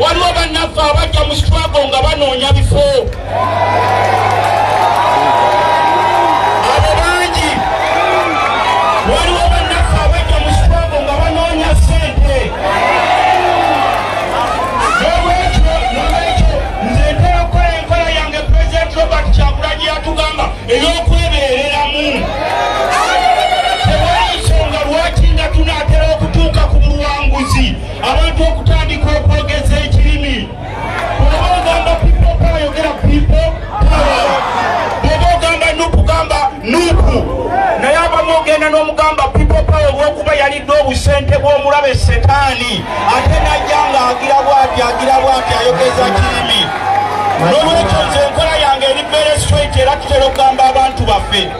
waliwo bannaffe abajja mu sitwago nga banoonya bifo. Abo bangi. Waliwo bannaffe abajja mu sitwago nga banoonya ssente. Nolwekyo nolwekyo nze ntera okukola enkola yange pulezidenti robert kyagulanyi yatugamba ey'okwebeereramu abamu ogenda n'omugamba pipo pawa olwokuba yalidde obusente bw'omulabe setaani. Ate najja ng'agira bwati agira bwati ayogeza kirimi n'olwekyo nze enkola yange eri very straight era tutera okugamba abantu baffe.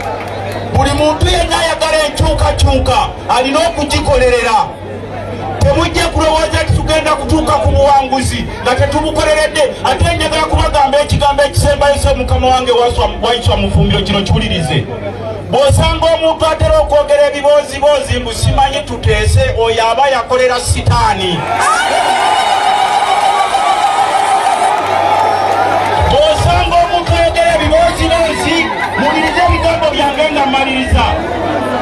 Buli muntu yenna ayagala enkyukakyuka alina okugikolerera. Temujja kulowooza nti tugenda kutuuka ku buwanguzi nga tetubukoleredde. Ate njagala kubagamba ekigambo ekisembayo se mukama wange wayiswa mufumbiro kino kiwulirize bw'osanga omuntu atera okwogera ebibooziboozi mbu simanyi tuteese oyo aba yakolera sitaani. Bw'osanga omuntu ayogera ebibooziboozi mulirize ebigambo byange nga mmaliriza.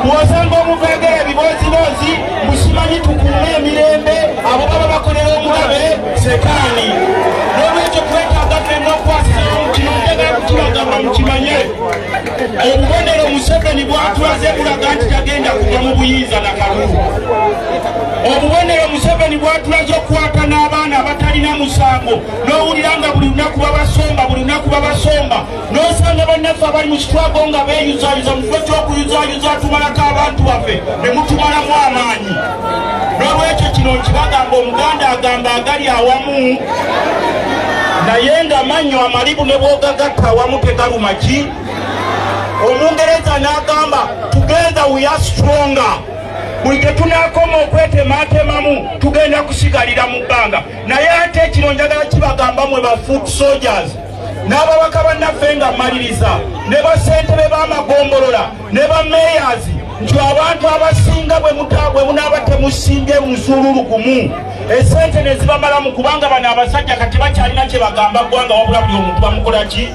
Bw'osanga omuntu ayogera ebibooziboozi musimanyi tukuume emirembe abo baba bakolera omulabe setaani. N'olwekyo twetaaga fenna okwasira kino njagala kukibagamba mukimanye bwatulaze bulaga nti tagenda kuva mu buyinza nakalulu obubonero museveni bwatulaze okukwata n'abaana abatalina musango n'owulira nga buli lunaku babasomba buli lunaku babasomba n'osanga bannaffe abali mu kitwago nga beeyuzayuza mu kifo ky'okuyuzayuza tumalako abantu baffe ne mutumalamu amaanyi. N'olwekyo kino nkibagamba omuganda agamba agali awamu naye nga mannyo amalibu ne bwogagatta awamu tegaluma ki omungereza n'agamba tugenda we are stronger. Buli tetunakoma okwetematemamu tugenda kusigalira mu bbanga naye ate kino njagala kibagamba mwe ba foot soldiers n'ababaka bannaffe nga mmaliriza ne basentebe b'amagombolola ne bameyazi nti abantu abasinga bwe munaaba temusimbye musululu gumu esente ne zibamalamu kubanga bano abasajja kati bakyalina kye bagamba ggwanga wabula buli omuntu bamukola ki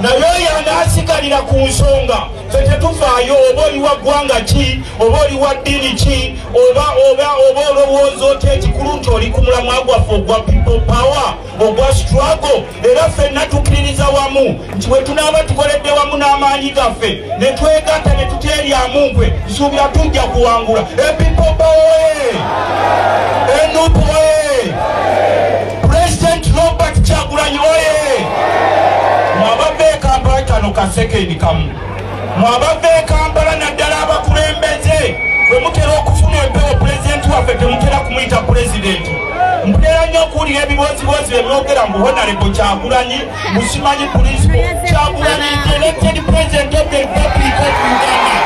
naye oyo anaasigalira ku nsonga. Fe tetufaayo oba oli wa ggwanga ki oba oli wa ddiini ki oba oba oba olowooza otya ekikulu nti oli ku mulamwa gwaffe ogwa people power ogwa struggle? Era ffenna tukiririza wamu nti bwe tunaaba tukoledde wamu n'amaanyi gaffe ne twegatta ne tuteeryamu nkwe nsuubira tujja kuwangula. Epiple power enupu kasekendi kamu mwabava ekampala naddala abakulembeze bwe mutera okufuna empewo pulezidenti waffe temutera kumuyita pulezidenti mpulera nnyo okuwulira ebibozibozi byemwogera mbu honarebo kyagulanyi musimanyi principal kyagulanyi elected president of the republic of uganda